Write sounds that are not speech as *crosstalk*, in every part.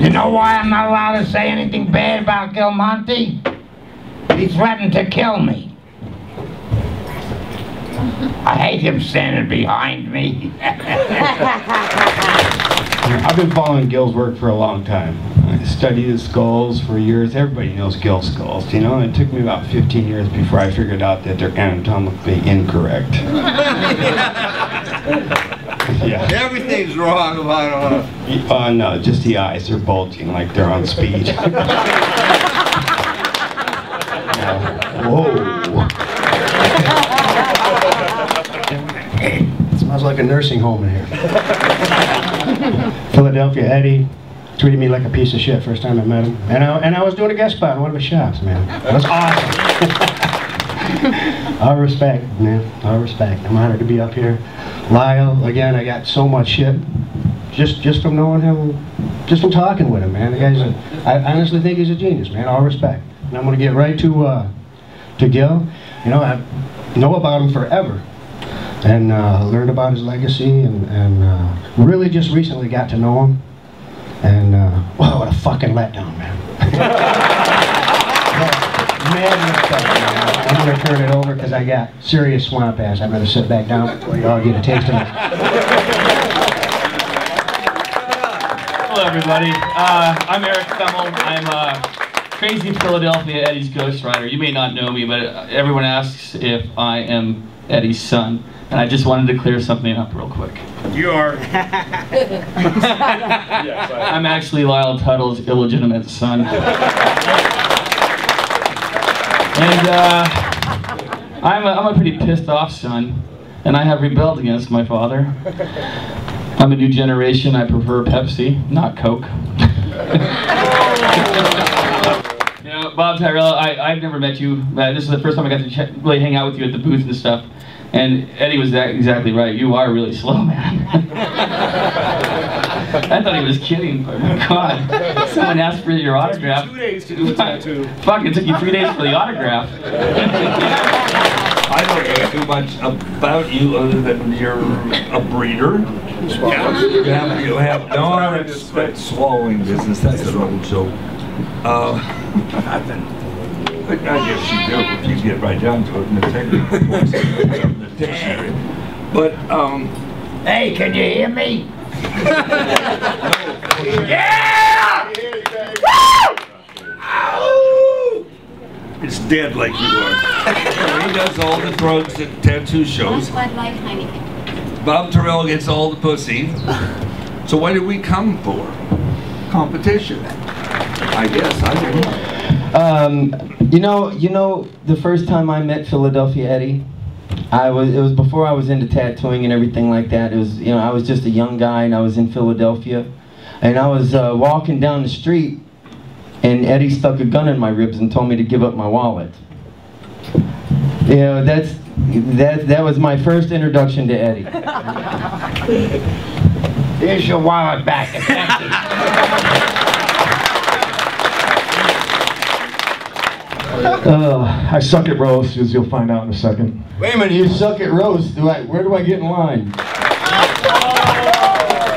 You know why I'm not allowed to say anything bad about Gil Monty? He threatened to kill me. I hate him standing behind me. *laughs* I've been following Gil's work for a long time. I studied his skulls for years. Everybody knows Gil's skulls, you know. It took me about 15 years before I figured out that they're anatomically incorrect. *laughs* yeah. Everything's wrong about uh, Uh, no, just the eyes. They're bulging like they're on speed. *laughs* Yeah. Whoa. Smells like a nursing home in here. *laughs* Philadelphia Eddie treated me like a piece of shit first time I met him. And I, and I was doing a guest spot in one of his shops, man. That was awesome. *laughs* All respect, man. All respect. I'm honored to be up here. Lyle, again, I got so much shit just just from knowing him, just from talking with him, man. The guy's a, I honestly think he's a genius, man. All respect. And I'm gonna get right to uh, to Gil. You know, I know about him forever and uh, learned about his legacy and, and uh, really just recently got to know him. And uh, wow, *laughs* what a fucking letdown, man. *laughs* Mad. I'm gonna turn it over because I got serious swamp ass. I'm gonna sit back down before you all get a taste of it. Hello, everybody. Uh, I'm Eric Tuttle. I'm uh, Crazy Philadelphia Eddie's ghostwriter. You may not know me, but uh, everyone asks if I am Eddie's son. And I just wanted to clear something up real quick. you are. *laughs* I'm actually Lyle Tuttle's illegitimate son. *laughs* And uh, I'm, a, I'm a pretty pissed off son, and I have rebelled against my father. I'm a new generation. I prefer Pepsi, not Coke. *laughs* you know, Bob Tyrrell, I, I've never met you. Uh, this is the first time I got to ch- really hang out with you at the booth and stuff. And Eddie was that exactly right. You are really slow, man. *laughs* I thought he was kidding, but my God. *laughs* Someone asked for your autograph. Two days to do a tattoo. *laughs* Fuck, it took you three days for the autograph. *laughs* I don't know too much about you other than you're a breeder. You have, you have no, that's, that's swallowing business, that's an old joke. Uh, I guess you do, if you get right down to it in the technical forms of the dictionary. But, um, hey, can you hear me? it's dead like you are. He does all the drugs at tattoo shows. Bud Light Heineken. Bob Tyrrell gets all the pussy. So what did we come for? Competition. I guess, I don't know. Um, you know, you know, the first time I met Philadelphia Eddie, I was it was before I was into tattooing and everything like that. It was you know I was just a young guy and I was in Philadelphia, and I was uh, walking down the street, and Eddie stuck a gun in my ribs and told me to give up my wallet. You know that's that that was my first introduction to Eddie. *laughs* Here's your wallet back. It's *laughs* empty. Uh, I suck at roast, as you'll find out in a second. Wait a minute, you suck at roast. Do I, where do I get in line?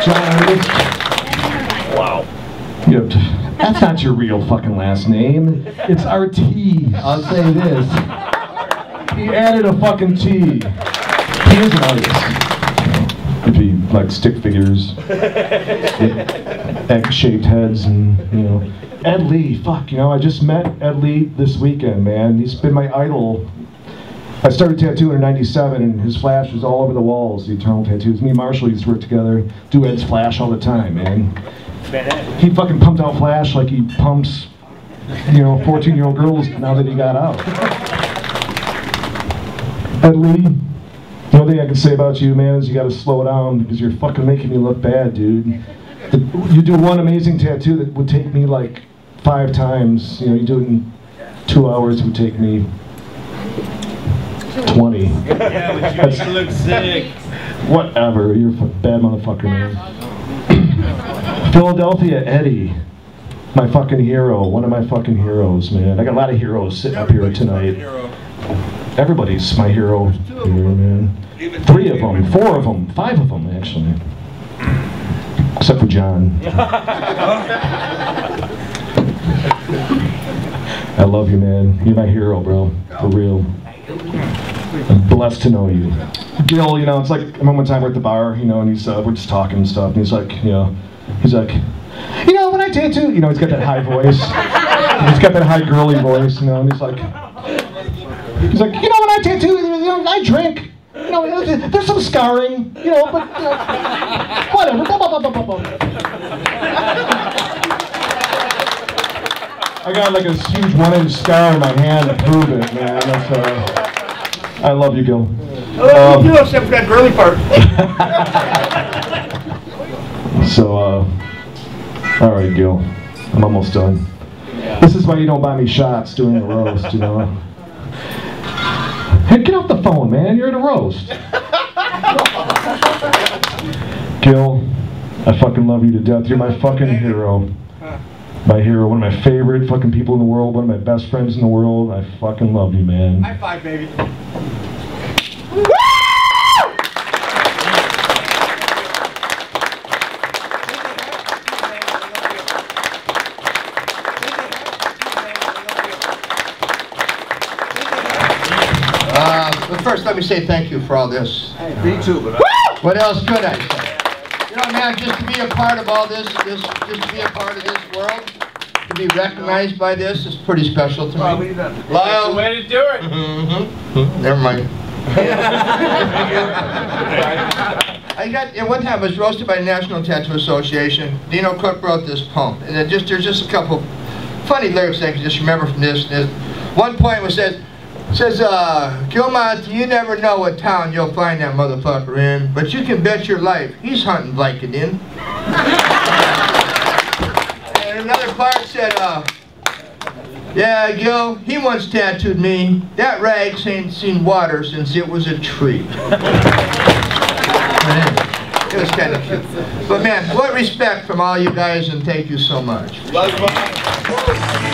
John Wow. You have to, that's not your real fucking last name. It's Ortiz. I'll say this. He added a fucking T. He is an artist. If he like stick figures, egg-shaped heads, and you know, Ed Lee. Fuck, you know, I just met Ed Lee this weekend, man. He's been my idol. I started tattooing in '97, and his flash was all over the walls. The Eternal tattoos. Me and Marshall used to work together, do Ed's flash all the time, man. He fucking pumped out flash like he pumps, you know, 14-year-old girls now that he got out. Ed Lee, the only thing I can say about you, man, is you gotta slow down because you're fucking making me look bad, dude. You do one amazing tattoo that would take me like five times. You know, you do it in two hours, it would take me 20. *laughs* Yeah, but you *laughs* look sick. Whatever, you're a bad motherfucker, man. *laughs* Philadelphia Eddie, my fucking hero, one of my fucking heroes, man. I got a lot of heroes sitting up here tonight. Everybody's my hero here, man. Three of them, four of them, five of them, actually. Except for for John. *laughs* I love you, man. You're my hero, bro. For real. I'm blessed to know you. Gil, you know, it's like, I remember one time we're at the bar, you know, and he's, uh, we're just talking and stuff, and he's like, you know, he's like, you know, when I tattoo, you know, he's got that high voice. he's got that high girly voice, you know, and he's like, he's like, you know, when I tattoo, you know, I drink. You know, there's- some scarring, you know, but, you know, whatever. Blah, blah, blah, blah, blah. I got like a huge one-inch scar on my hand to prove it, man. That's, uh, I love you, Gil. Um, except for that girly part. *laughs* So, uh, all right, Gil, I'm almost done. This is why you don't buy me shots doing the roast, you know. Hey, get off the phone, man. You're at a roast. Gil, I fucking love you to death. You're my fucking hero. My hero, one of my favorite fucking people in the world, one of my best friends in the world. I fucking love you, man. High five, baby. Let me say thank you for all this. Me too, but What else could I say? You know, man, just to be a part of all this, this, just to be a part of this world, to be recognized by this is pretty special to me. Lyle. Way to do it. Mhm. Never mind. *laughs* I got, at one time, I was roasted by the National Tattoo Association. Deano Cook wrote this poem, and it just, there's just a couple funny lyrics I can just remember from this. There's one point was says, says, uh, Gilmont, you never know what town you'll find that motherfucker in, but you can bet your life he's hunting Vicodin. and another part said, uh, yeah, Gil, he once tattooed me. That rags ain't seen water since it was a tree. *laughs* it was kind of cute. But man, what respect from all you guys and thank you so much. Love you.